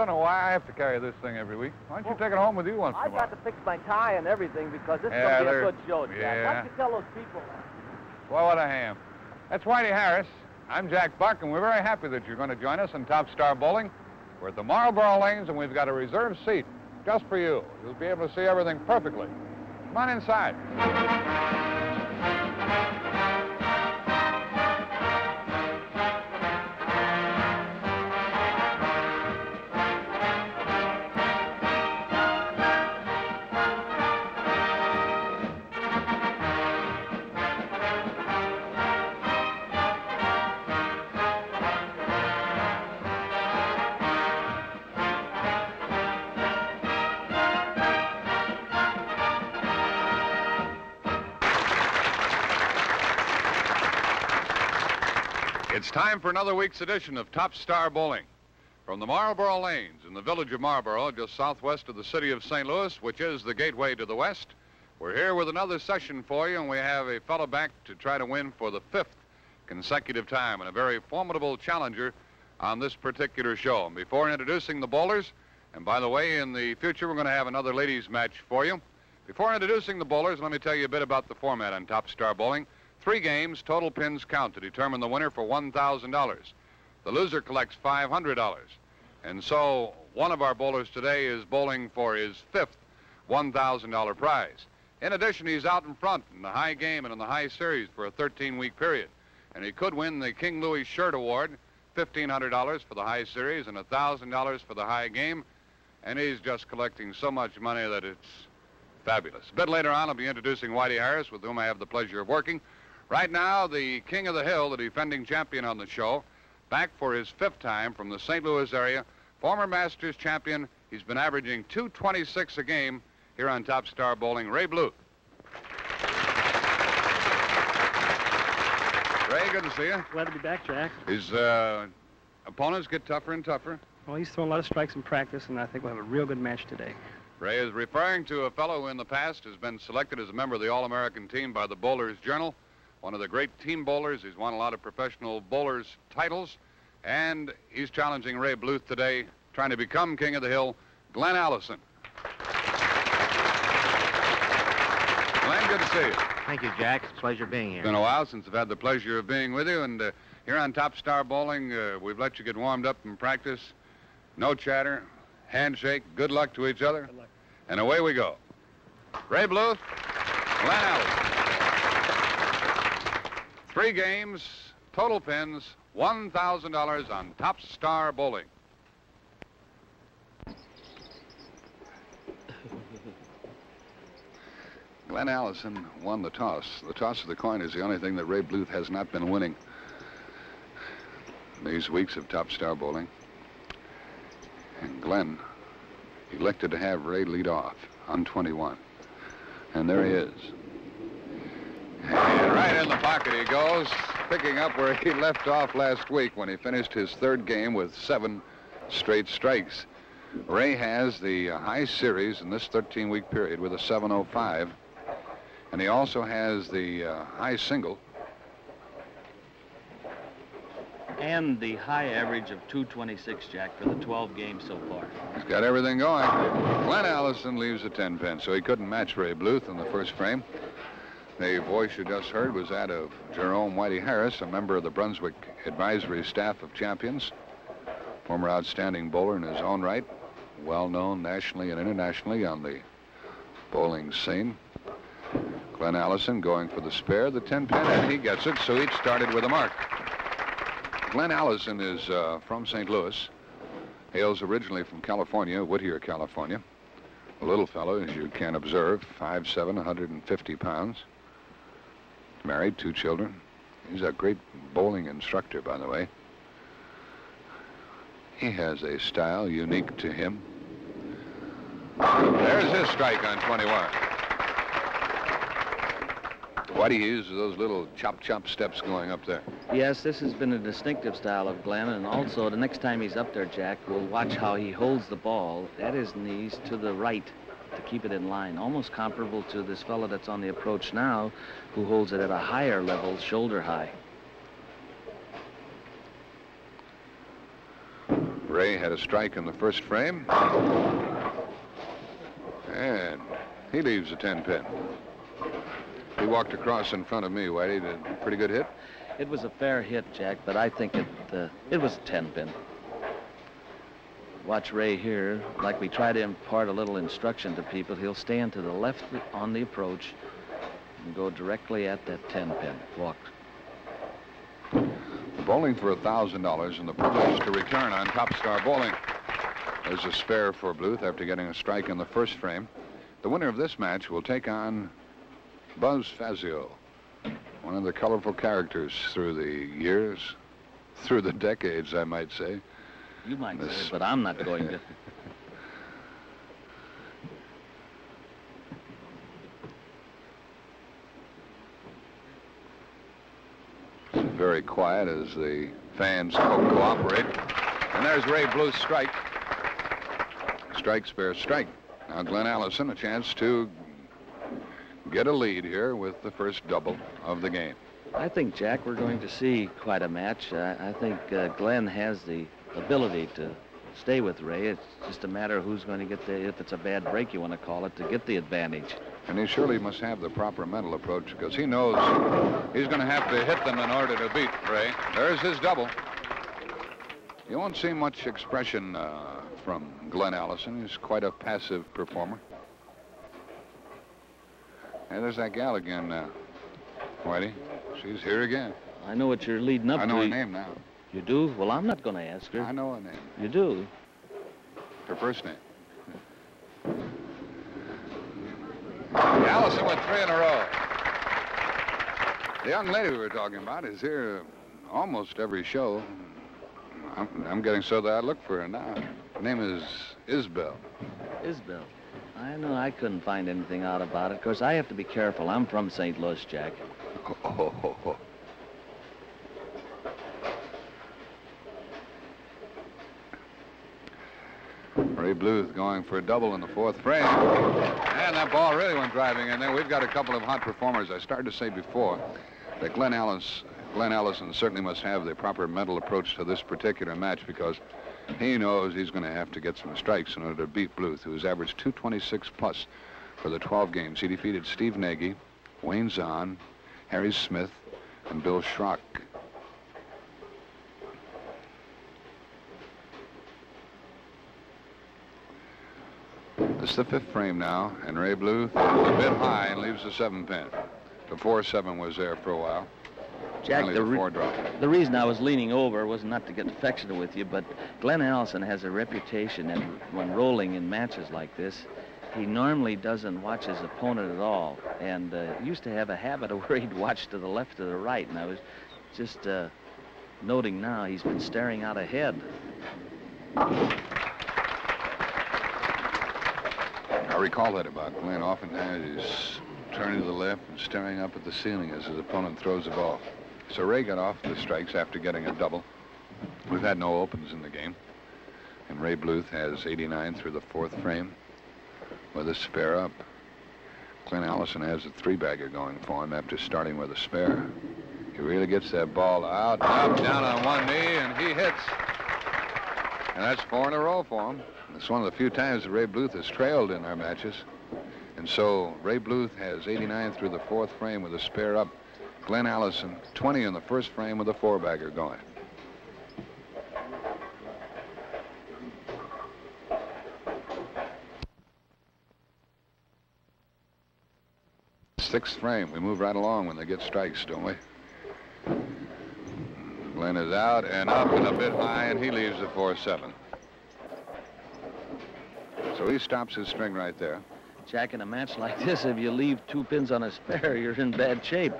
don't know why I have to carry this thing every week. Why don't you take it home with you once in a I've while? got to fix my tie and everything because this Yeah, is going to be a good show, Jack. yeah. Why don't you tell those people? that? Well, what I am. That's Whitey Harris. I'm Jack Buck, and we're very happy that you're going to join us in Top Star Bowling. We're at the Marlboro Lanes, and we've got a reserved seat just for you. You'll be able to see everything perfectly. Come on inside. It's time for another week's edition of Top Star Bowling. From the Marlboro Lanes in the village of Marlboro, just southwest of the city of St. Louis, which is the gateway to the west, we're here with another session for you, and we have a fellow back to try to win for the fifth consecutive time, and a very formidable challenger on this particular show. And before introducing the bowlers, and by the way, in the future, we're going to have another ladies' match for you. Before introducing the bowlers, let me tell you a bit about the format on Top Star Bowling. Three games, total pins count to determine the winner for $1,000. The loser collects $500. And so one of our bowlers today is bowling for his fifth $1,000 prize. In addition, he's out in front in the high game and in the high series for a 13-week period. And he could win the King Louie Shirt Award, $1,500 for the high series and $1,000 for the high game. And he's just collecting so much money that it's fabulous. A bit later on, I'll be introducing Whitey Harris, with whom I have the pleasure of working. Right now, the King of the Hill, the defending champion on the show, back for his fifth time from the St. Louis area, former Masters champion. He's been averaging 226 a game here on Top Star Bowling. Ray Bluth. Ray, good to see you. Glad to be back, Jack. His uh, opponents get tougher and tougher. Well, he's thrown a lot of strikes in practice, and I think we'll have a real good match today. Ray is referring to a fellow who in the past has been selected as a member of the All-American team by the Bowlers Journal. One of the great team bowlers. He's won a lot of professional bowlers titles. And he's challenging Ray Bluth today, trying to become King of the Hill, Glenn Allison. Glenn, good to see you. Thank you, Jack. It's a pleasure being here. It's been a while since I've had the pleasure of being with you. And uh, here on Top Star Bowling, uh, we've let you get warmed up in practice. No chatter, handshake, good luck to each other. Good luck. And away we go. Ray Bluth, Glenn Allison. Three games, total pins, $1,000 on Top Star Bowling. Glenn Allison won the toss. The toss of the coin is the only thing that Ray Bluth has not been winning these weeks of Top Star Bowling. And Glenn elected to have Ray lead off on 21. And there he is. And right in the pocket he goes, picking up where he left off last week when he finished his third game with seven straight strikes. Ray has the high series in this 13-week period with a 705. And he also has the uh, high single. And the high average of 226, Jack, for the 12 games so far. He's got everything going. Glenn Allison leaves a 10 pin, so he couldn't match Ray Bluth in the first frame. The voice you just heard was that of Jerome Whitey Harris, a member of the Brunswick Advisory Staff of Champions, former outstanding bowler in his own right, well known nationally and internationally on the bowling scene. Glenn Allison going for the spare, the 10 pin, and he gets it, so each started with a mark. Glenn Allison is uh, from St. Louis, hails originally from California, Whittier, California. A little fellow, as you can observe, 5'7", 150 pounds. Married, two children. He's a great bowling instructor, by the way. He has a style unique to him. There's his strike on 21. Why do you use those little chop-chop steps going up there? Yes, this has been a distinctive style of Glenn, and also the next time he's up there, Jack, we'll watch how he holds the ball at his knees to the right to keep it in line, almost comparable to this fellow that's on the approach now, who holds it at a higher level, shoulder high. Ray had a strike in the first frame. And he leaves a 10 pin. He walked across in front of me, Whitey. Did a pretty good hit. It was a fair hit, Jack, but I think it uh, it was a 10 pin. Watch Ray here. Like we try to impart a little instruction to people, he'll stand to the left on the approach and go directly at that 10 pin. Walk. Bowling for $1,000 and the privilege to return on Top Star Bowling. There's a spare for Bluth after getting a strike in the first frame. The winner of this match will take on Buzz Fazio, one of the colorful characters through the years, through the decades, I might say. You might say, but I'm not going to. Very quiet as the fans co- cooperate. And there's Ray Bluth's strike. Strike, spare, strike. Now Glenn Allison a chance to get a lead here with the first double of the game. I think, Jack, we're going to see quite a match. I, I think uh, Glenn has the ability to stay with Ray. It's just a matter of who's going to get the, if it's a bad break, you want to call it, to get the advantage. And he surely must have the proper mental approach because he knows he's going to have to hit them in order to beat Ray. There's his double. You won't see much expression uh, from Glenn Allison. He's quite a passive performer. And there's that gal again now, Whitey. She's here again. I know what you're leading up to. I know to. her name now. You do? Well, I'm not going to ask her. I know her name. You do? Her first name. Allison with three in a row. The young lady we were talking about is here almost every show. I'm, I'm getting so that I look for her now. Her name is Isbel. Isbel. I know I couldn't find anything out about it. Of course, I have to be careful. I'm from St. Louis, Jack. Oh, oh, oh. oh. Ray Bluth going for a double in the fourth frame. And that ball really went driving in there. We've got a couple of hot performers. I started to say before that Glenn, Ellis, Glenn certainly must have the proper mental approach to this particular match because he knows he's going to have to get some strikes in order to beat Bluth, who's averaged 226 plus for the 12 games. He defeated Steve Nagy, Wayne Zahn, Harry Smith, and Bill Schrock. It's the fifth frame now, and Ray is a bit high and leaves the seven pin. The 4-7 was there for a while. Jack, the, the re- four drop. the reason I was leaning over was not to get affectionate with you, but Glenn Allison has a reputation in, when rolling in matches like this. He normally doesn't watch his opponent at all, and uh, used to have a habit of where he'd watch to the left or the right, and I was just uh, noting now he's been staring out ahead. I recall that about Glenn. Oftentimes he's turning to the left and staring up at the ceiling as his opponent throws the ball. So Ray got off the strikes after getting a double. We've had no opens in the game. And Ray Bluth has 89 through the fourth frame with a spare up. Glenn Allison has a three-bagger going for him after starting with a spare. He really gets that ball out, up, down on one knee, and he hits. And that's four in a row for him. It's one of the few times that Ray Bluth has trailed in our matches. And so Ray Bluth has 89 through the fourth frame with a spare up. Glenn Allison, 20 in the first frame with a four-bagger going. Sixth frame. We move right along when they get strikes, don't we? Glenn is out and up and a bit high, and he leaves the 4-7. So he stops his string right there. Jack, in a match like this, if you leave two pins on a spare, you're in bad shape.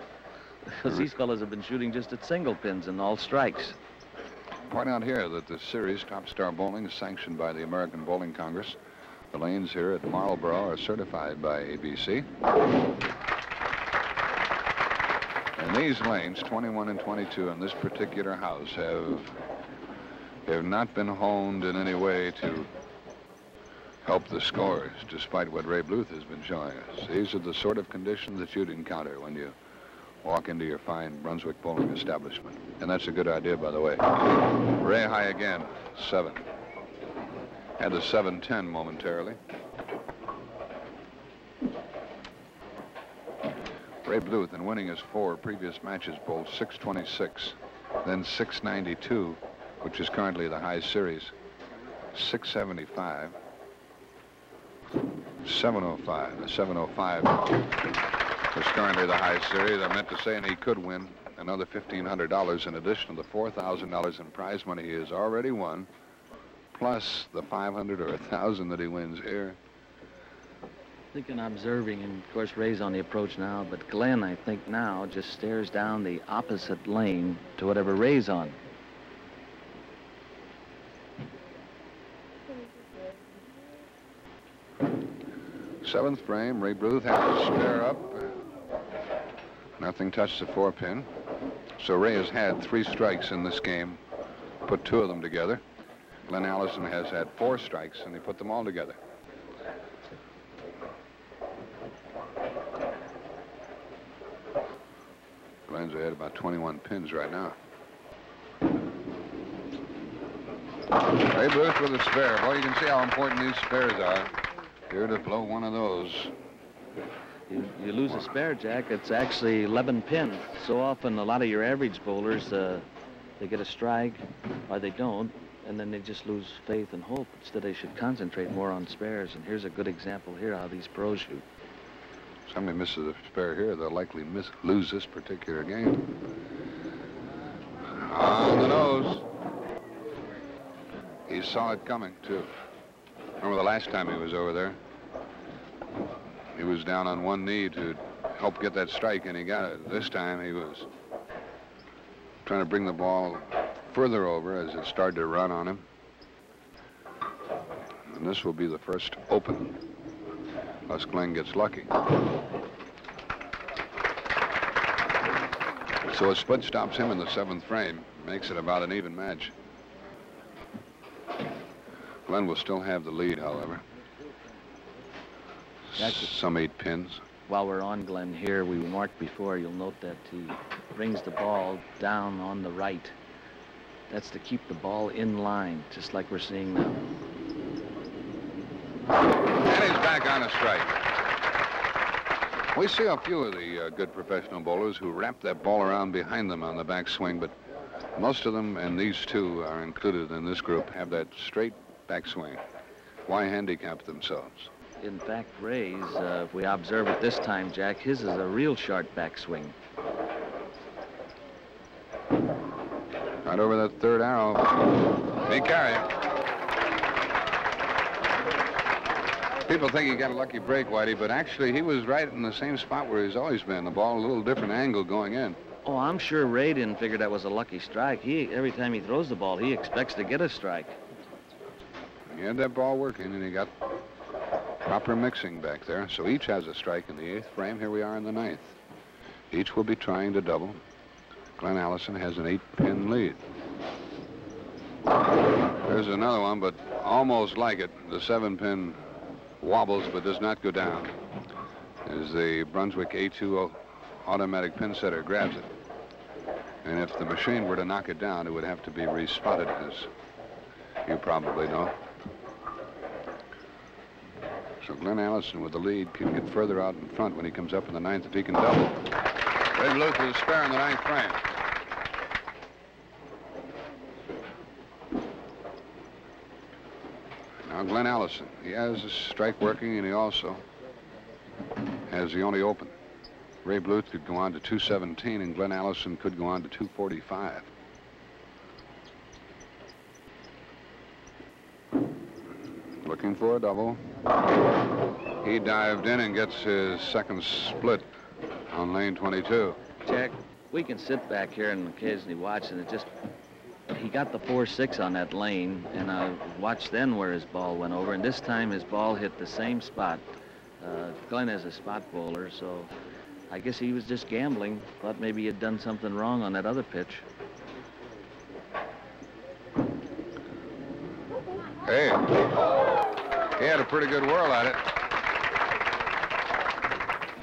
Because these fellas have been shooting just at single pins and all strikes. Point out here that the series, Top Star Bowling, is sanctioned by the American Bowling Congress. The lanes here at Marlboro are certified by ABC. And these lanes, 21 and 22 in this particular house, have, have not been honed in any way to help the scores, despite what Ray Bluth has been showing us. These are the sort of conditions that you'd encounter when you walk into your fine Brunswick bowling establishment. And that's a good idea, by the way. Ray high again, seven. Had a 7-10 momentarily. Ray Bluth, in winning his four previous matches, bowled 626, then 692, which is currently the high series, 675, 705. The 705 is currently the high series. I meant to say, and he could win another $1,500 in addition to the $4,000 in prize money he has already won, plus the 500 or 1,000 that he wins here. Thinking, observing, and of course Ray's on the approach now, but Glenn, I think now, just stares down the opposite lane to whatever Ray's on. Seventh frame, Ray Bluth had to spare up. Nothing touched the four pin. So Ray has had three strikes in this game, put two of them together. Glenn Allison has had four strikes, and he put them all together. Glenn's ahead about 21 pins right now. Ray Bluth with a spare. Well, you can see how important these spares are. Here to blow one of those. You, you lose a spare, Jack, it's actually 11 pins. So often, a lot of your average bowlers, uh, they get a strike, or they don't, and then they just lose faith and hope. Instead, they should concentrate more on spares. And here's a good example here how these pros shoot. Somebody misses a spare here, they'll likely miss, lose this particular game. On the nose. He saw it coming, too. Remember the last time he was over there? He was down on one knee to help get that strike, and he got it. This time he was trying to bring the ball further over as it started to run on him. And this will be the first open, unless Glenn gets lucky. So a split stops him in the seventh frame, makes it about an even match. Glenn will still have the lead, however. That's. Some eight pins. While we're on Glenn here, we marked before, you'll note that he brings the ball down on the right. That's to keep the ball in line, just like we're seeing now. Back on a strike. We see a few of the uh, good professional bowlers who wrap that ball around behind them on the backswing, but most of them, and these two are included in this group, have that straight backswing. Why handicap themselves? In fact, Ray's, uh, if we observe it this time, Jack, his is a real sharp backswing. Right over that third arrow. Big carry. People think he got a lucky break, Whitey, but actually he was right in the same spot where he's always been. The ball a little different angle going in. Oh, I'm sure Ray didn't figure that was a lucky strike. He every time he throws the ball, he expects to get a strike. He had that ball working, and he got proper mixing back there. So each has a strike in the eighth frame. Here we are in the ninth. Each will be trying to double. Glenn Allison has an eight-pin lead. There's another one, but almost like it. The seven-pin wobbles but does not go down as the Brunswick A2 automatic pin setter grabs it. And if the machine were to knock it down, it would have to be respotted, as you probably know. So Glenn Allison with the lead can get further out in front when he comes up in the ninth if he can double. Bluth with a spare in the ninth frame. Glenn Allison, he has a strike working and he also has the only open. Ray Bluth could go on to 217 and Glenn Allison could go on to 245. Looking for a double. He dived in and gets his second split on lane 22. Jack, we can sit back here and occasionally watch, and it just he got the four six on that lane, and I watched then where his ball went over, and this time his ball hit the same spot. Uh, Glenn is a spot bowler, so I guess he was just gambling. Thought maybe he had done something wrong on that other pitch. Hey, he had a pretty good whirl at it.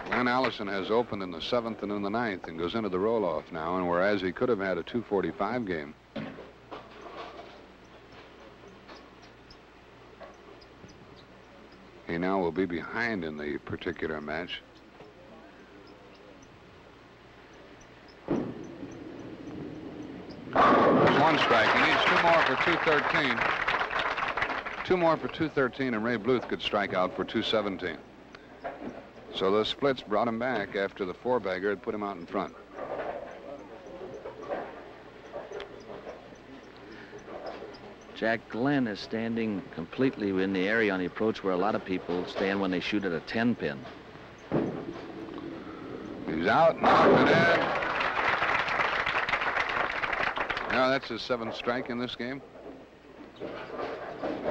Glenn Allison has opened in the seventh and in the ninth and goes into the roll-off now, and whereas he could have had a 245 game, Now will be behind in the particular match. One strike. He needs two more for 213. Two more for 213, and Ray Bluth could strike out for 217. So those splits brought him back after the four-bagger had put him out in front. Jack Glenn is standing completely in the area on the approach where a lot of people stand when they shoot at a 10 pin. He's out, knocked it in. Now that's his seventh strike in this game.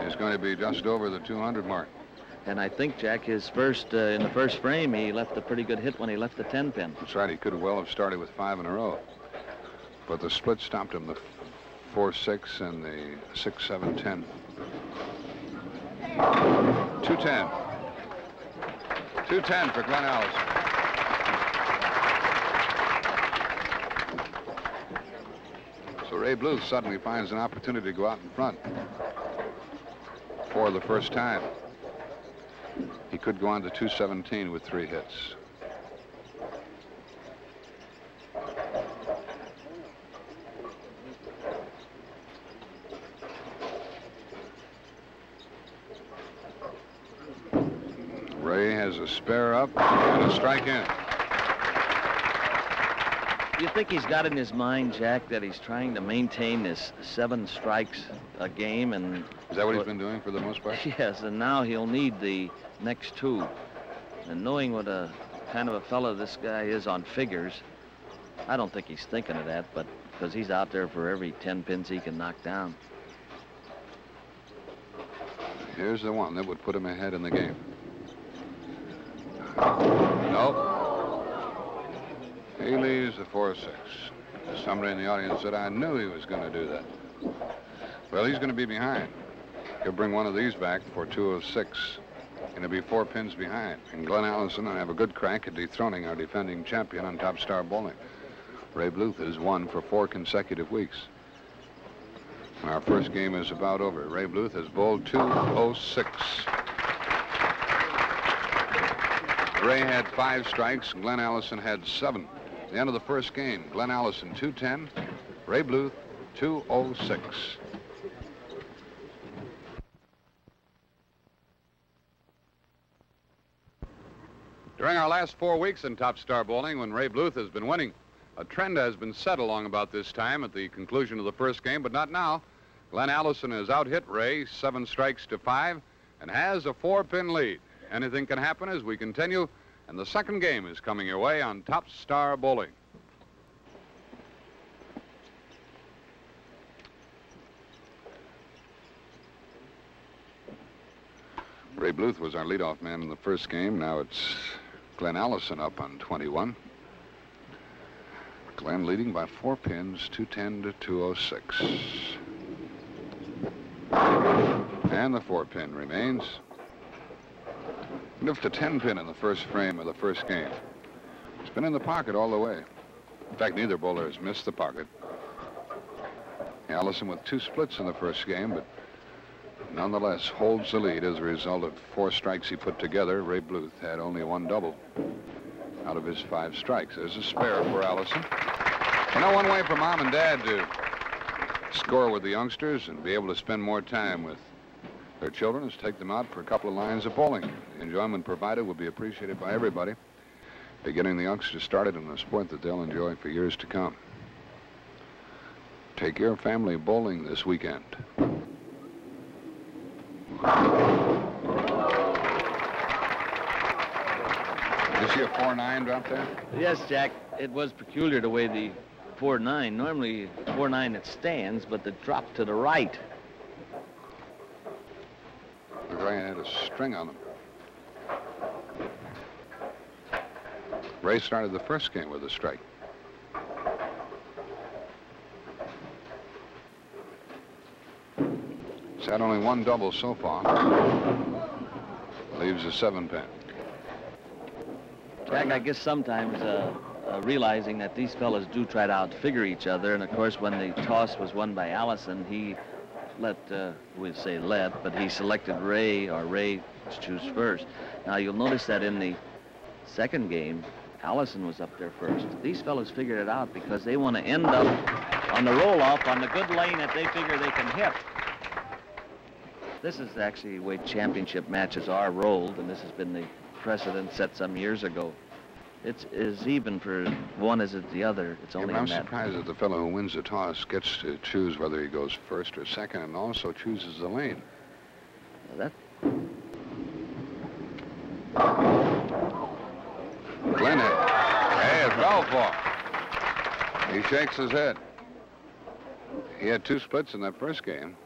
He's going to be just over the 200 mark. And I think, Jack, his first, uh, in the first frame, he left a pretty good hit when he left the 10 pin. That's right. He could well have started with five in a row. But the split stopped him, the 4-6 and the 6-7-10. 210. 210 for Glenn Allison. So Ray Bluth suddenly finds an opportunity to go out in front for the first time. He could go on to 217 with three hits. Ray has a spare up and a strike in. You think he's got in his mind, Jack, that he's trying to maintain this seven strikes a game and Is that what he's been doing for the most part? Yes, and now he'll need the next two. And knowing what a kind of a fellow this guy is on figures, I don't think he's thinking of that, but because he's out there for every 10 pins he can knock down. Here's the one that would put him ahead in the game. Nope. He leaves the 4-6. Somebody in the audience said, I knew he was going to do that. Well, he's going to be behind. He'll bring one of these back for 206. And he'll be four pins behind. And Glenn Allison will have a good crack at dethroning our defending champion on Top Star Bowling. Ray Bluth has won for four consecutive weeks. Our first game is about over. Ray Bluth has bowled 206. Ray had five strikes. Glenn Allison had seven. The end of the first game, Glenn Allison 210, Ray Bluth 206. During our last four weeks in Top Star Bowling, when Ray Bluth has been winning, a trend has been set along about this time at the conclusion of the first game, but not now. Glenn Allison has out-hit Ray seven strikes to five and has a four-pin lead. Anything can happen as we continue, and the second game is coming your way on Top Star Bowling. Ray Bluth was our leadoff man in the first game. Now it's Glenn Allison up on 21. Glenn leading by four pins, 210 to 206. And the four pin remains. Moved to 10 pin in the first frame of the first game. It's been in the pocket all the way. In fact, neither bowler has missed the pocket. Allison with two splits in the first game, but nonetheless holds the lead as a result of four strikes he put together. Ray Bluth had only one double out of his five strikes. There's a spare for Allison. You know, one way for mom and dad to score with the youngsters and be able to spend more time with their children is take them out for a couple of lines of bowling. The enjoyment provided will be appreciated by everybody. Getting the youngsters started in a sport that they'll enjoy for years to come. Take your family bowling this weekend. Did you see a 4-9 drop there? Yes, Jack, it was peculiar the way the 4-9, normally 4-9 it stands, but the drop to the right. Looked like it had a string on them. Ray started the first game with a strike. He's had only one double so far. Leaves a seven pin. Jack, I guess sometimes uh, uh, realizing that these fellas do try to outfigure each other, and of course when the toss was won by Allison, he let, uh, we say let, but he selected Ray, or Ray to choose first. Now, you'll notice that in the second game, Allison was up there first. These fellows figured it out because they want to end up on the roll-off on the good lane that they figure they can hit. This is actually the way championship matches are rolled, and this has been the precedent set some years ago. It's as even for one as it's the other. It's only Yeah, I'm surprised that the fellow who wins the toss gets to choose whether he goes first or second and also chooses the lane. That Glenn, hey, it fell for. He shakes his head. He had two splits in that first game.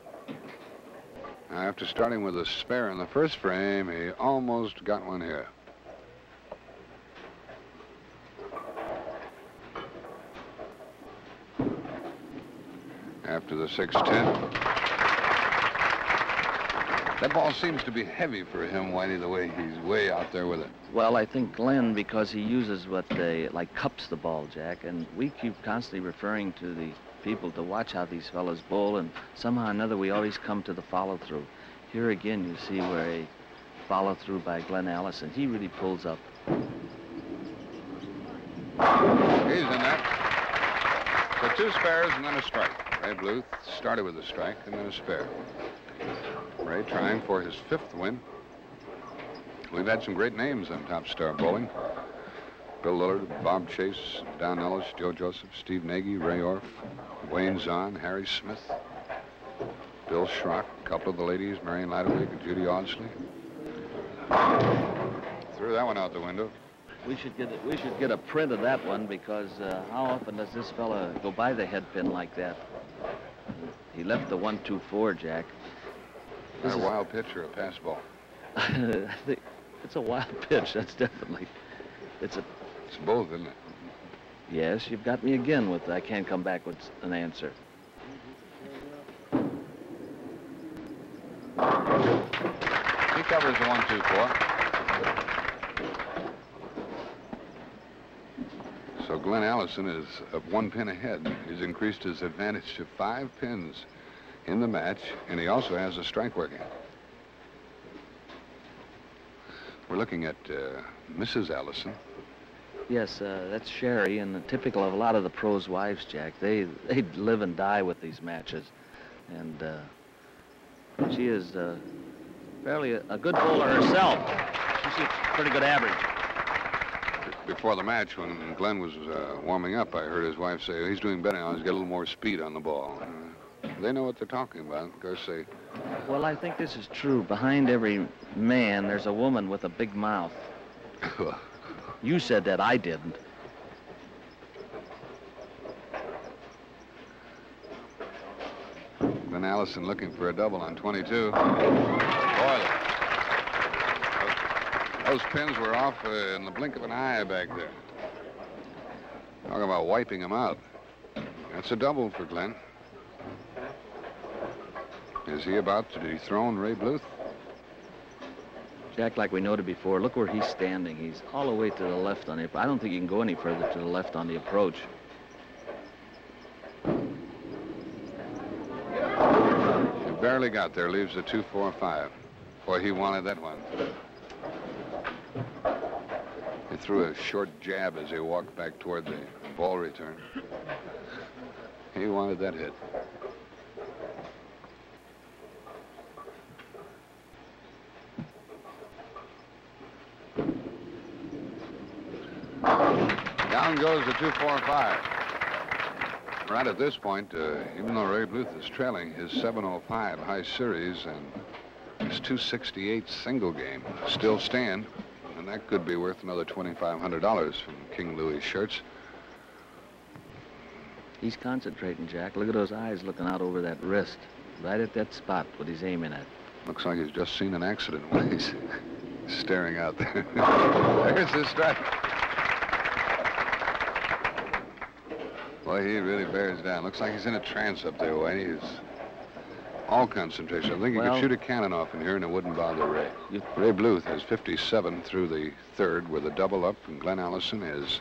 After starting with a spare in the first frame, he almost got one here. After the 610. That ball seems to be heavy for him, Whitey, the way he's way out there with it. Well, I think Glenn, because he uses what they like cups the ball, Jack, and we keep constantly referring to the people to watch how these fellows bowl, and somehow or another we always come to the follow through. Here again, you see where a follow through by Glenn Allison. He really pulls up. He's in that. So two spares and then a strike. Ray Bluth started with a strike and then a spare. Ray trying for his fifth win. We've had some great names on Top Star Bowling. Bill Lillard, Bob Chase, Don Ellis, Joe Joseph, Steve Nagy, Ray Orf, Wayne Zahn, Harry Smith, Bill Schrock, a couple of the ladies, Marion Ladewig and Judy Audsley. Threw that one out the window. We should get a, we should get a print of that one because uh, how often does this fella go by the head pin like that? He left the one two four, Jack. This a is- wild pitch or a pass ball? I think it's a wild pitch. That's definitely. It's a It's both, isn't it? yes. You've got me again with I can't come back with an answer. He covers the one, two, four. So Glenn Allison is up one pin ahead. He's increased his advantage to five pins in the match, and he also has a strike working. We're looking at uh, Mrs. Allison. Yes, uh, that's Sherry, and typical of a lot of the pros' wives, Jack. They they live and die with these matches, and uh, she is uh, fairly a, a good bowler herself. She's a pretty good average. Before the match, when Glenn was uh, warming up, I heard his wife say, he's doing better now. He's got a little more speed on the ball. Uh, they know what they're talking about. Of course, they Well, I think this is true. Behind every man, there's a woman with a big mouth. You said that, I didn't. Glenn Allison looking for a double on 22. Boy, those pins were off uh, in the blink of an eye back there. Talking about wiping them out. That's a double for Glenn. Is he about to dethrone Ray Bluth? Jack, like we noted before, look where he's standing. He's all the way to the left on the. I don't think he can go any further to the left on the approach. He barely got there, leaves a 2 4 5. Boy, he wanted that one. Threw a short jab as he walked back toward the ball return. He wanted that hit. Down goes the 2 4 5. Right at this point, uh, even though Ray Bluth is trailing, his 705 high series and his 268 single game still stand, and that could be worth another $2,500 from King Louie shirts. He's concentrating, Jack. Look at those eyes looking out over that wrist. Right at that spot, what he's aiming at. Looks like he's just seen an accident when he's staring out there. There's his strike. Boy, he really bears down. Looks like he's in a trance up there, Whitey. He's all concentration. I think Well- could shoot a cannon off in here and it wouldn't bother Ray. You- Ray Bluth has 57 through the third with a double up, and Glenn Allison has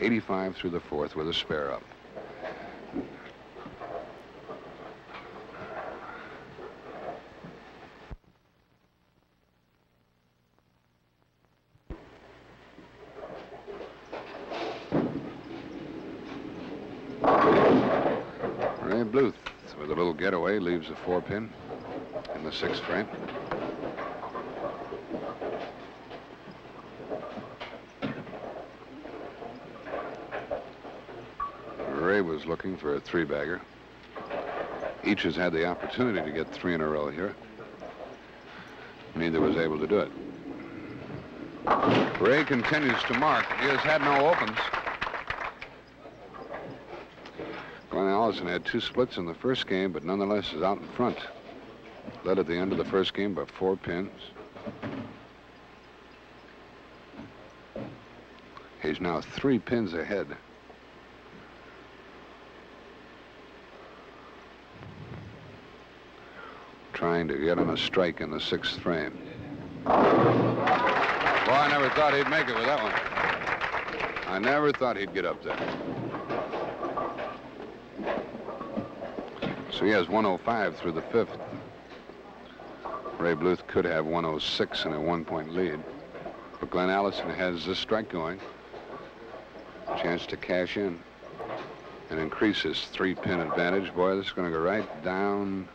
85 through the fourth with a spare up. Ray Bluth with a little leaves a four pin in the sixth frame. Ray was looking for a three bagger. Each has had the opportunity to get three in a row here. Neither was able to do it. Ray continues to mark. He has had no opens. Glenn Allison had two splits in the first game, but nonetheless is out in front. Led at the end of the first game by four pins. He's now three pins ahead. Trying to get him a strike in the sixth frame. Boy, I never thought he'd make it with that one. I never thought he'd get up there. So he has 105 through the fifth. Ray Bluth could have 106 and a one-point lead. But Glenn Allison has this strike going. Chance to cash in and increase his three-pin advantage. Boy, this is going to go right down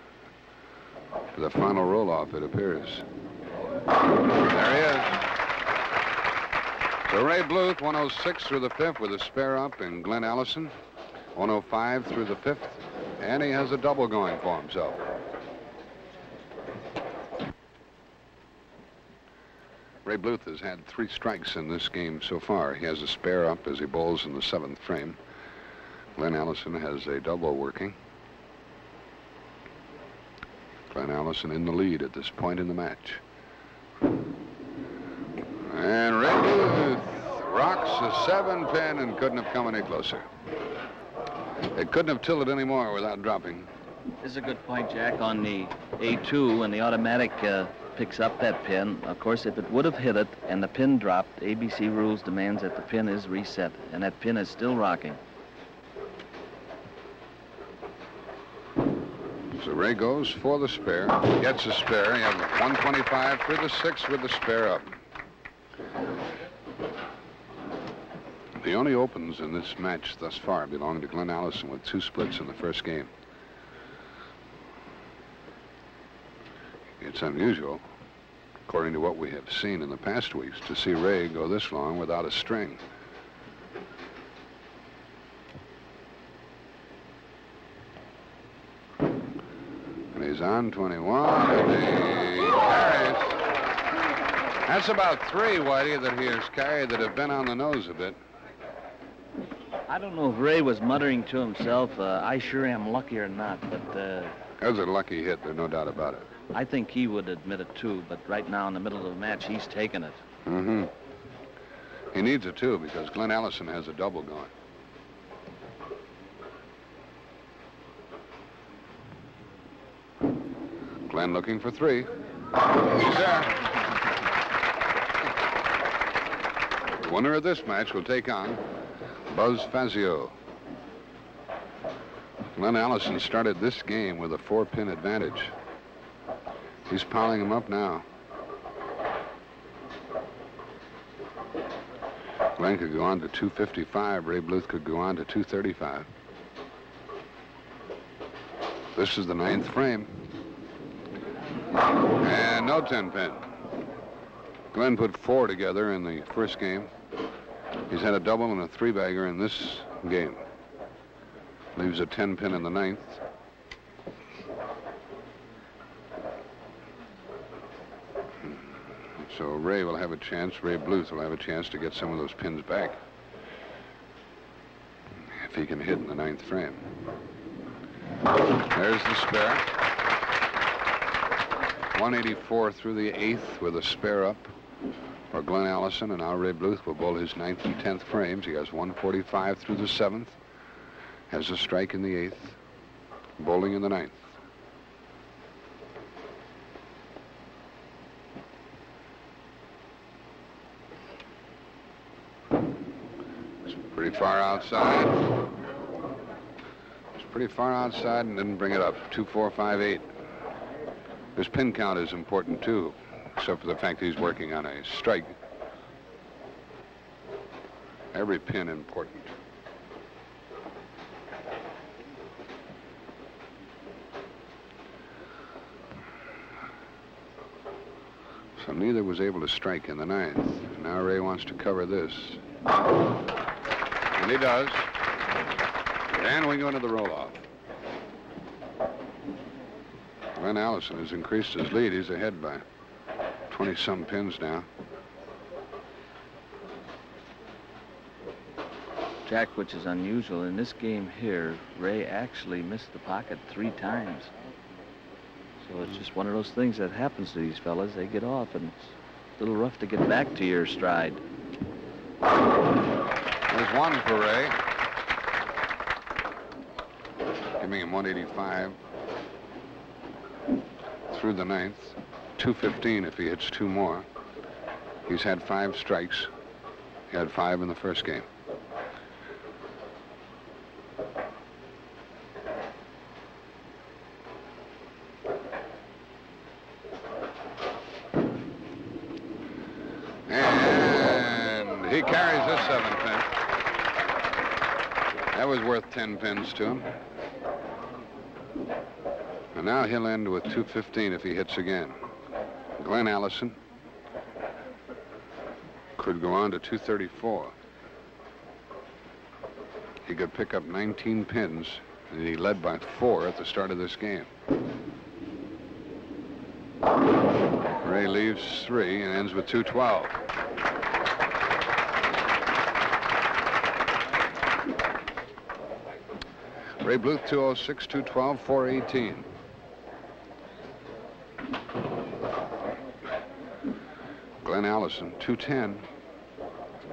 to the final roll-off, it appears. There he is. So Ray Bluth, 106 through the fifth with a spare up, and Glenn Allison, 105 through the fifth, and he has a double going for himself. Ray Bluth has had three strikes in this game so far. He has a spare up as he bowls in the seventh frame. Glenn Allison has a double working. Glenn Allison in the lead at this point in the match. And Ray Bluth rocks a seven pin and couldn't have come any closer. It couldn't have tilted any more without dropping. This is a good point, Jack, on the A2 when the automatic uh, picks up that pin. Of course, if it would have hit it and the pin dropped, ABC rules demands that the pin is reset, and that pin is still rocking. So Ray goes for the spare, gets a spare. He has 125 through the six with the spare up. The only opens in this match thus far belong to Glenn Allison with two splits in the first game. It's unusual, according to what we have seen in the past weeks, to see Ray go this long without a string. And he's on 21, he. That's about three, Whitey, that he has carried that have been on the nose a bit. I don't know if Ray was muttering to himself, uh, I sure am lucky or not, but uh, That was a lucky hit, there's no doubt about it. I think he would admit it too. But right now in the middle of the match, he's taking it. Mm-hmm. He needs it, too, because Glenn Allison has a double going. Glenn looking for three. He's there. The winner of this match will take on Buzz Fazio. Glenn Allison started this game with a four-pin advantage. He's piling them up now. Glenn could go on to 255. Ray Bluth could go on to 235. This is the ninth frame. And no 10 pin. Glenn put four together in the first game. He's had a double and a three bagger in this game. Leaves a 10 pin in the ninth. So Ray will have a chance, Ray Bluth will have a chance to get some of those pins back. If he can hit in the ninth frame. There's the spare. 184 through the eighth with a spare up for Glenn Allison, and now Ray Bluth will bowl his ninth and tenth frames. He has 145 through the seventh, has a strike in the eighth, bowling in the ninth. It's pretty far outside. It's pretty far outside and didn't bring it up. Two, four, five, eight. This pin count is important too, except for the fact that he's working on a strike. Every pin important. So neither was able to strike in the ninth. And now Ray wants to cover this. And he does. And we go into the roll-off. Glenn Allison has increased his lead. He's ahead by 20-some pins now. Jack, which is unusual. In this game here, Ray actually missed the pocket three times. So it's just one of those things that happens to these fellas. They get off, and it's a little rough to get back to your stride. There's one for Ray. Giving him 185 through the ninth. 215 if he hits two more. He's had five strikes. He had five in the first game. And he carries this seven pin. That was worth 10 pins to him. And now he'll end with 215 if he hits again. Glenn Allison could go on to 234. He could pick up 19 pins, and he led by four at the start of this game. Ray leaves three and ends with 212. Ray Bluth, 206, 212, 418. Glenn Allison, 210,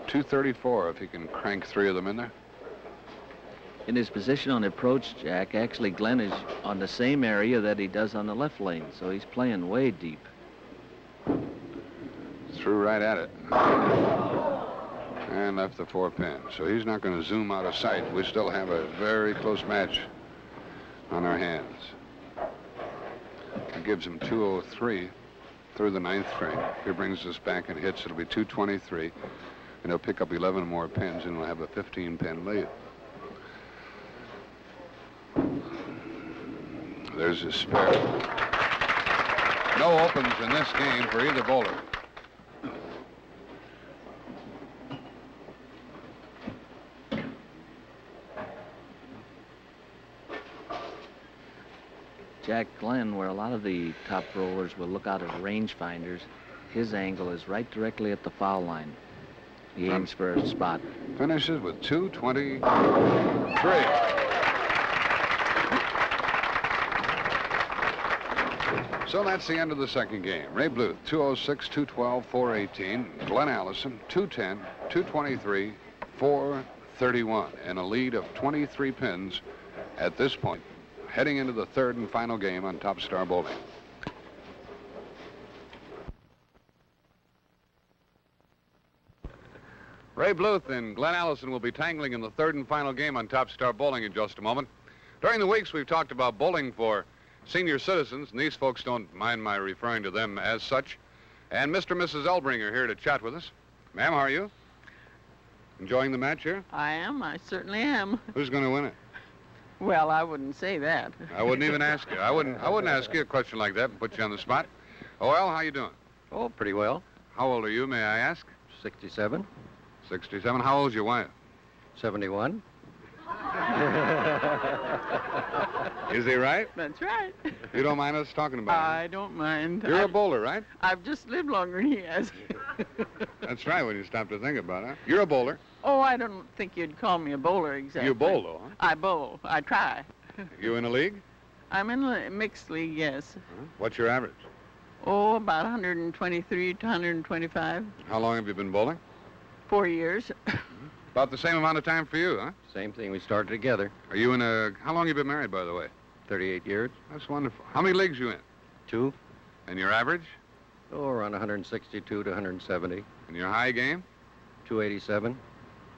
234 if he can crank three of them in there. In his position on approach, Jack, actually Glenn is on the same area that he does on the left lane, so he's playing way deep. Threw right at it. And left the four pin. So he's not going to zoom out of sight. We still have a very close match on our hands. It gives him 203 through the ninth frame. If he brings us back and hits, it'll be 223. And he'll pick up 11 more pins and we'll have a 15 pin lead. There's a spare. No opens in this game for either bowler. Jack Glenn, where a lot of the top rollers will look out as rangefinders, his angle is right directly at the foul line. He aims for a spot. Finishes with 223. So that's the end of the second game. Ray Bluth, 206, 212, 418. Glenn Allison, 210, 223, 431. And a lead of 23 pins at this point. Heading into the third and final game on Top Star Bowling. Ray Bluth and Glenn Allison will be tangling in the third and final game on Top Star Bowling in just a moment. During the weeks, we've talked about bowling for senior citizens, and these folks don't mind my referring to them as such. And Mr. and Mrs. Elbringer here to chat with us. Ma'am, how are you? Enjoying the match here? I am. I certainly am. Who's going to win it? Well, I wouldn't say that. I wouldn't even ask you. I wouldn't. I wouldn't ask you a question like that and put you on the spot. Oh well, how you doing? Oh, pretty well. How old are you, may I ask? 67, 67. How old's your wife? 71. Is he right? That's right. You don't mind us talking about I don't mind. You're a I've, bowler, right? I've just lived longer than he has. That's right, when you stop to think about it. You're a bowler. oh, I don't think you'd call me a bowler exactly. You bowl, though, huh? I bowl. I try. You in a league? I'm in a mixed league, yes. What's your average? Oh, about 123 to 125. How long have you been bowling? Four years. About the same amount of time for you, huh? Same thing. We started together. Are you in a... How long you been married, by the way? 38 years. That's wonderful. How many leagues you in? Two. And your average? Oh, around 162 to 170. And your high game? 287.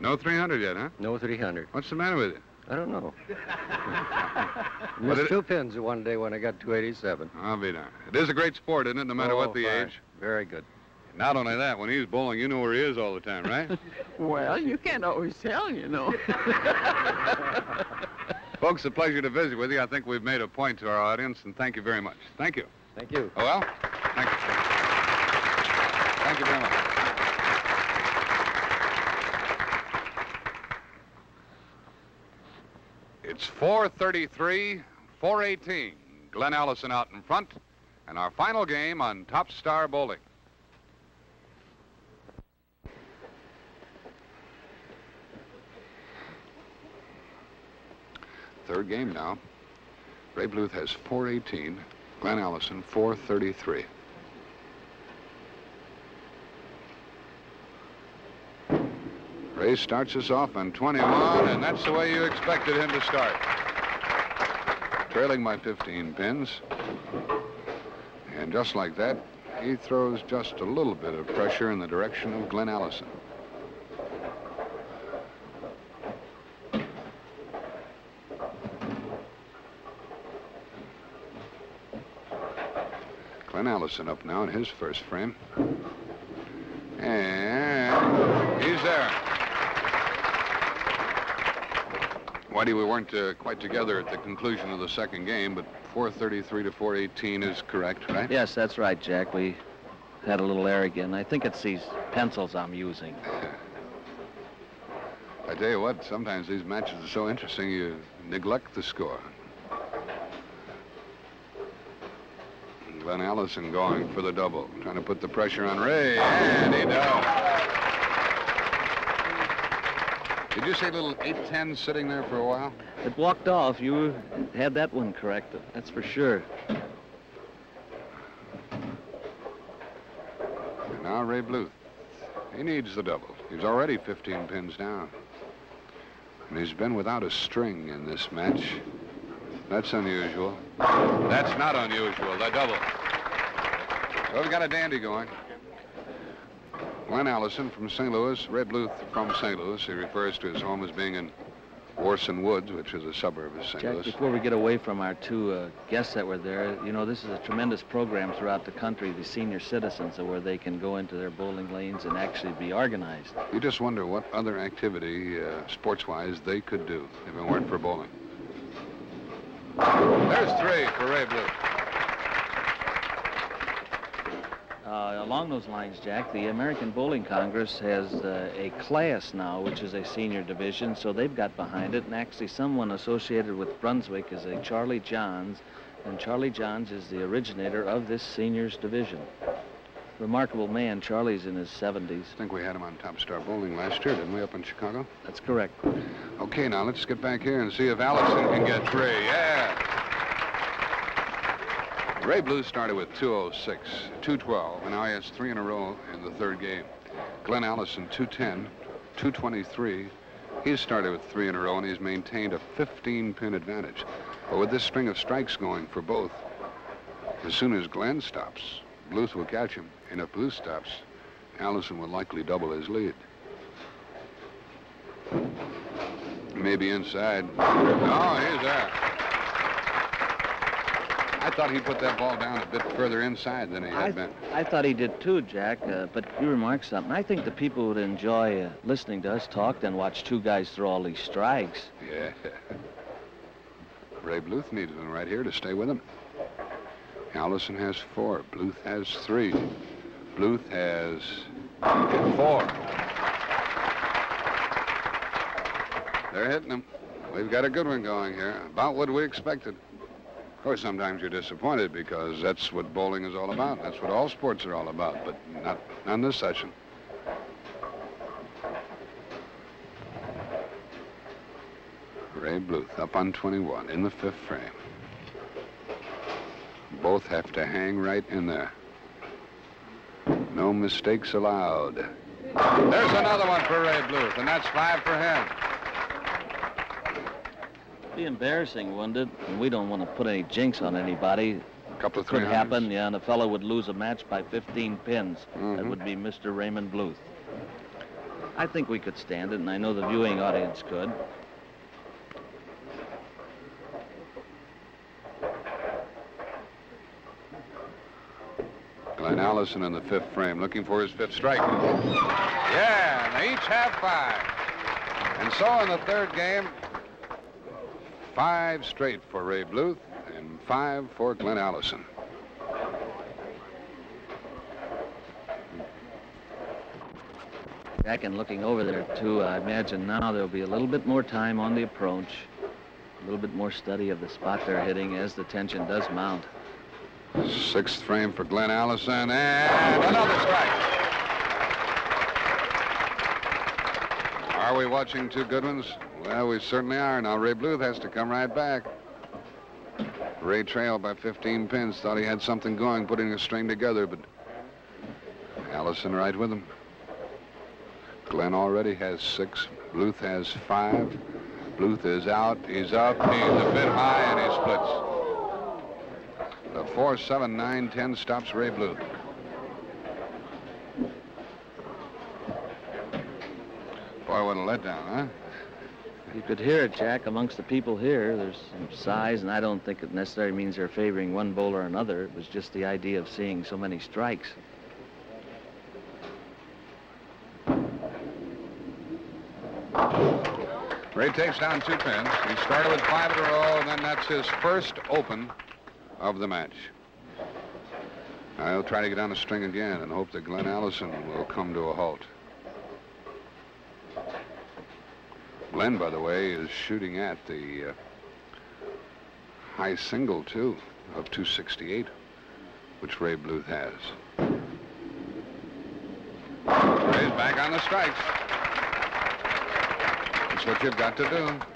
No 300 yet, huh? No 300. What's the matter with you? I don't know. But Missed two pins one day when I got 287. I'll be darned. It is a great sport, isn't it, no matter Oh, what the fine. age? Very good. Not only that, when he's bowling, you know where he is all the time, right? well, you can't always tell, you know. Folks, a pleasure to visit with you. I think we've made a point to our audience, and thank you very much. Thank you. Thank you. Oh, well, thank you. Thank you very much. It's 433, 418. Glenn Allison out in front. And our final game on Top Star Bowling. Third game now. Ray Bluth has 418. Glenn Allison, 433. Ray starts us off on 21, and that's the way you expected him to start. Trailing by 15 pins. And just like that, he throws just a little bit of pressure in the direction of Glenn Allison. Glenn Allison up now in his first frame. And he's there. Whitey, we weren't uh, quite together at the conclusion of the second game, but 433 to 418 is correct, right? Yes, that's right, Jack. We had a little error again. I think it's these pencils I'm using. I tell you what, sometimes these matches are so interesting you neglect the score. Glenn Allison going for the double, trying to put the pressure on Ray, and he does. Did you say little 810 sitting there for a while? It walked off. You had that one corrected. That's for sure. And now Ray Bluth. He needs the double. He's already 15 pins down. And he's been without a string in this match. That's unusual. That's not unusual, the double. So we've got a dandy going. Glenn Allison from St. Louis, Ray Bluth from St. Louis. He refers to his home as being in Warson Woods, which is a suburb of St. Jack, Louis. before we get away from our two uh, guests that were there, you know, this is a tremendous program throughout the country, the senior citizens, where they can go into their bowling lanes and actually be organized. You just wonder what other activity, uh, sports-wise, they could do if it weren't for bowling. There's three for Ray Bluth. Uh, along those lines, Jack, the American Bowling Congress has uh, a class now, which is a senior division, so they've got behind it. And actually, someone associated with Brunswick is a Charlie Johns, and Charlie Johns is the originator of this seniors division. Remarkable man. Charlie's in his 70s. I think we had him on Top Star Bowling last year, didn't we, up in Chicago? That's correct. Okay, now let's get back here and see if Allison can get three. Yeah. Ray Bluth started with 206, 212, and now he has three in a row in the third game. Glenn Allison, 210, 223. He's started with three in a row, and he's maintained a 15-pin advantage. But with this string of strikes going for both, as soon as Glenn stops, Bluth will catch him. And if Bluth stops, Allison will likely double his lead. Maybe inside. Oh, he's there. I thought he put that ball down a bit further inside than he had I, been. I thought he did too, Jack, uh, but you remarked something. I think the people would enjoy uh, listening to us talk than watch two guys throw all these strikes. Yeah. Ray Bluth needed him right here to stay with him. Allison has four. Bluth has three. Bluth has four. They're hitting him. We've got a good one going here. About what we expected. Of course, sometimes you're disappointed because that's what bowling is all about. That's what all sports are all about, but not on this session. Ray Bluth up on 21 in the fifth frame. Both have to hang right in there. No mistakes allowed. There's another one for Ray Bluth, and that's five for him. Be embarrassing, wouldn't it? And we don't want to put any jinx on anybody. A couple of Could happen, yeah, and a fellow would lose a match by 15 pins. That Mhm. would be Mr. Raymond Bluth. I think we could stand it, and I know the viewing audience could. Glenn Allison in the fifth frame, looking for his fifth strike. Yeah, and they each have five. And so in the third game, five straight for Ray Bluth and five for Glenn Allison. Back and looking over there, too, I imagine now there'll be a little bit more time on the approach, a little bit more study of the spot they're hitting as the tension does mount. Sixth frame for Glenn Allison, and another strike. Are we watching two good ones? Well, we certainly are. Now, Ray Bluth has to come right back. Ray trailed by 15 pins. Thought he had something going, putting a string together, but Allison right with him. Glenn already has six. Bluth has five. Bluth is out. He's up. He's a bit high, and he splits. The 4, 7, 9, 10 stops Ray Bluth. Boy, what a letdown, huh? You could hear it, Jack, amongst the people here. There's some sighs, and I don't think it necessarily means they're favoring one bowler or another. It was just the idea of seeing so many strikes. Ray takes down two pins. He started with five in a row, and then that's his first open of the match. He'll try to get on the string again and hope that Glenn Allison will come to a halt. Glenn, by the way, is shooting at the uh, high single, too, of 268, which Ray Bluth has. Ray's back on the strikes. That's what you've got to do.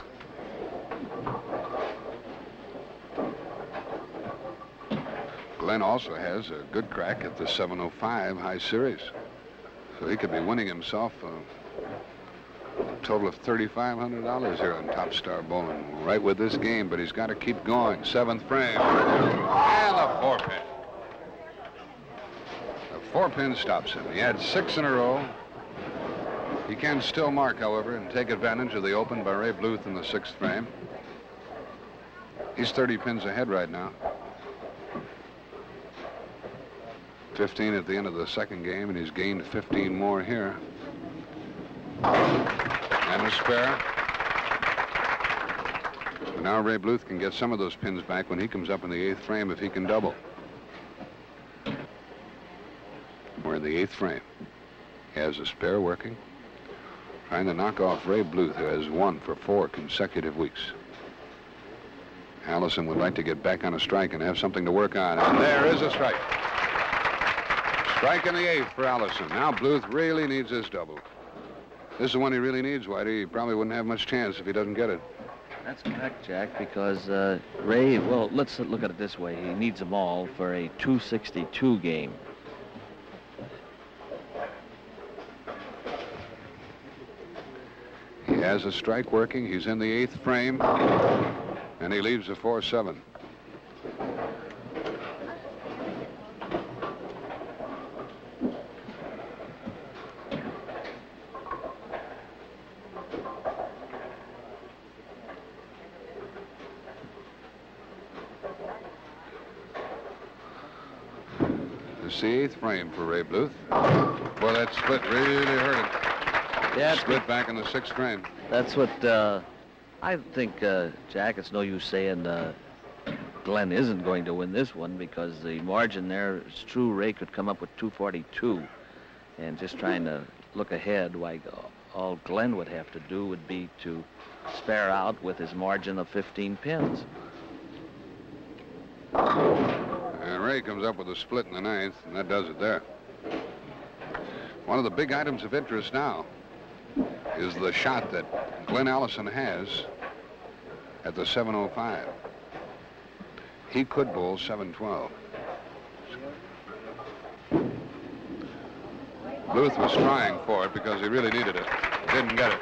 Glenn also has a good crack at the 705 high series. So he could be winning himself a total of $3,500 here on Top Star Bowling. Right with this game, but he's got to keep going. Seventh frame. And the four pin. The four pin stops him. He had six in a row. He can still mark, however, and take advantage of the open by Ray Bluth in the sixth frame. He's 30 pins ahead right now. 15 at the end of the second game, and he's gained 15 more here. And a spare. But now Ray Bluth can get some of those pins back when he comes up in the eighth frame if he can double. We're in the eighth frame. He has a spare working. Trying to knock off Ray Bluth, who has won for four consecutive weeks. Allison would like to get back on a strike and have something to work on. And there is a strike. Strike in the eighth for Allison. Now Bluth really needs this double. This is the one he really needs, Whitey. He probably wouldn't have much chance if he doesn't get it. That's correct, Jack, because uh, Ray, well, let's look at it this way. He needs them all for a 262 game. He has a strike working. He's in the eighth frame. And he leaves a 4-7. It's the eighth frame for Ray Bluth. Boy, that split really hurt him. Yeah, Split back in the sixth frame. That's what uh, I think, uh, Jack. It's no use saying uh, Glenn isn't going to win this one because the margin there is true. Ray could come up with 242, and just trying to look ahead, why all Glenn would have to do would be to spare out with his margin of 15 pins. Comes up with a split in the ninth, and that does it there. One of the big items of interest now is the shot that Glenn Allison has at the 705. He could bowl 712. Bluth was trying for it because he really needed it. Didn't get it.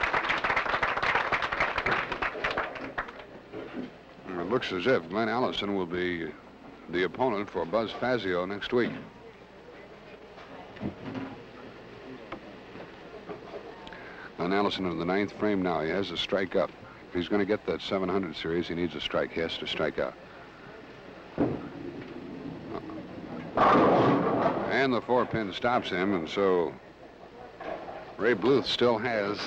It looks as if Glenn Allison will be the opponent for Buzz Fazio next week. Glenn Allison in the ninth frame now. He has a strike up. If he's going to get that 700 series, he needs a strike. He has to strike out. And the four pin stops him, and so Ray Bluth still has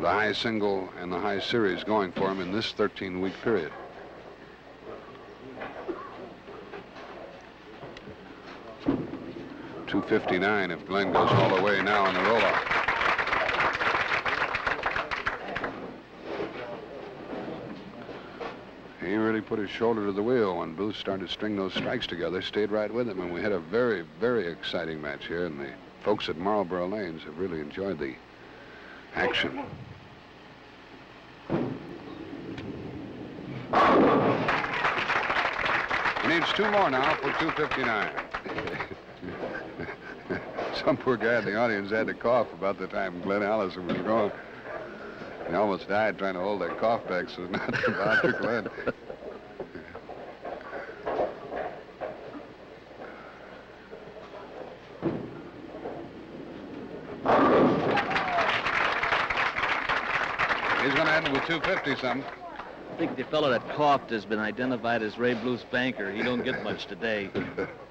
the high single and the high series going for him in this 13-week period. 259 if Glenn goes all the way now on the roll-off. He really put his shoulder to the wheel when Bluth started to string those strikes together, stayed right with him, and we had a very, very exciting match here, and the folks at Marlboro Lanes have really enjoyed the action. Needs two more now for 259. Some poor guy in the audience had to cough about the time Glenn Allison was gone. He almost died trying to hold that cough back so not to bother Glenn. He's going to end with 250 something. I think the fellow that coughed has been identified as Ray Bluth's banker. He don't get much today.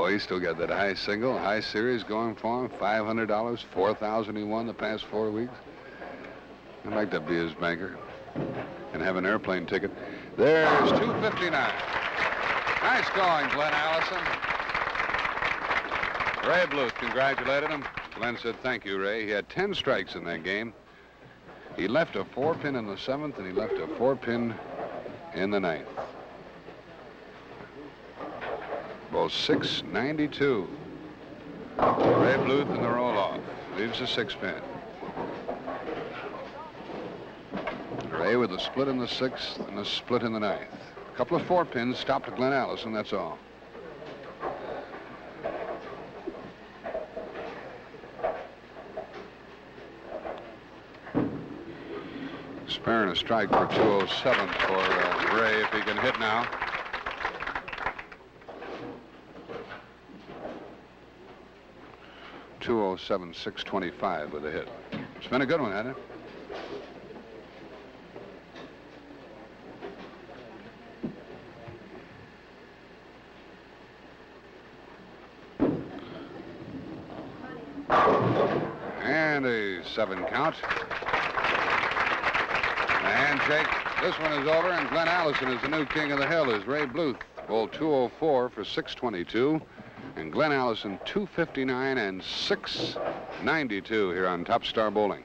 Oh, he still got that high single, high series going for him. Five hundred dollars, four thousand he won the past four weeks. I'd like to be his banker and have an airplane ticket. There's two fifty nine. Nice going, Glenn Allison. Ray Bluth congratulated him. Glenn said, "Thank you, Ray." He had ten strikes in that game. He left a four pin in the seventh, and he left a four pin in the ninth. Both 692. Ray Bluth in the roll off. Leaves a six pin. Ray with a split in the sixth and a split in the ninth. A couple of four pins stopped Glenn Allison, that's all. Sparing a strike for 207 for uh, Ray if he can hit now. Two oh seven six twenty five with a hit. It's been a good one, hasn't it? And a seven count. The handshake. This one is over, and Glenn Allison is the new king of the hill. Is Ray Bluth bowled 204 for 622, and Glenn Allison 259 and 692 here on Top Star Bowling.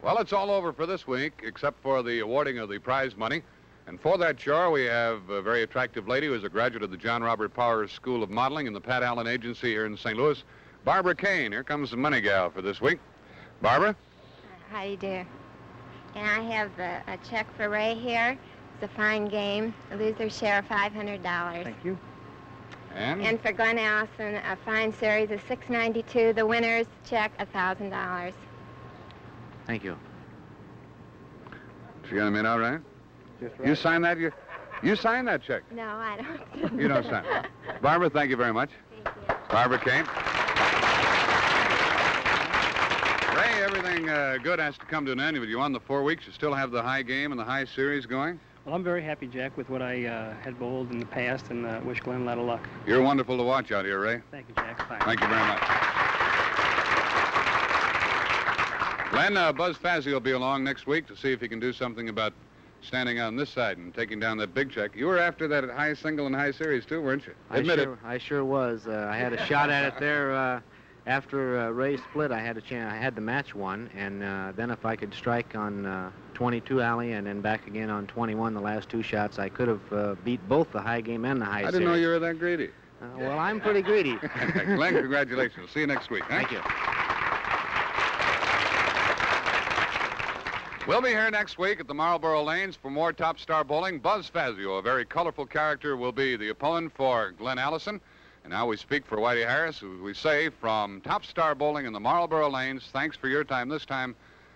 Well, it's all over for this week, except for the awarding of the prize money. And for that chore, we have a very attractive lady who is a graduate of the John Robert Powers School of Modeling and the Pat Allen Agency here in St. Louis. Barbara Kane, here comes the money gal for this week. Barbara? You do? And I have the, a check for Ray here. It's a fine game. A loser share of $500. Thank you. And? And for Glenn Allison, a fine series of 692. The winner's check, $1,000. Thank you. She got him in all right? You sign that? You, you sign that check? No, I don't. You don't sign it. Barbara, thank you very much. Thank you. Barbara Kane. Ray, everything uh, good has to come to an end. But you won the four weeks. You still have the high game and the high series going. Well, I'm very happy, Jack, with what I uh, had bowled in the past, and uh, wish Glenn a lot of luck. You're wonderful to watch out here, Ray. Thank you, Jack. Bye. Thank you very much. Glenn, uh, Buzz Fazio will be along next week to see if he can do something about standing on this side and taking down that big check. You were after that at high single and high series, too, weren't you? I Admit sure, I sure was. Uh, I had a shot at it there uh, after uh, Ray split. I had a chance. I had the match won, and uh, then if I could strike on uh, 22 alley and then back again on 21, the last two shots, I could have uh, beat both the high game and the high. I didn't know you were that greedy. Uh, well, I'm pretty greedy. Glenn, congratulations. See you next week. huh? Thank you. We'll be here next week at the Marlboro Lanes for more Top Star Bowling. Buzz Fazio, a very colorful character, will be the opponent for Glenn Allison. And now we speak for Whitey Harris, we say from Top Star Bowling in the Marlboro Lanes. Thanks for your time this time.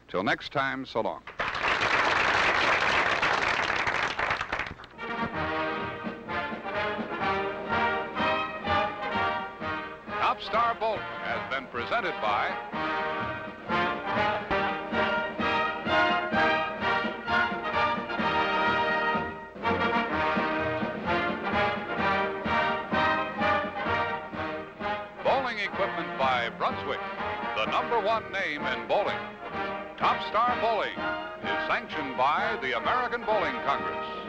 Till next time, so long. Top Star Bowling has been presented by equipment by Brunswick, the number one name in bowling. Top Star Bowling is sanctioned by the American Bowling Congress.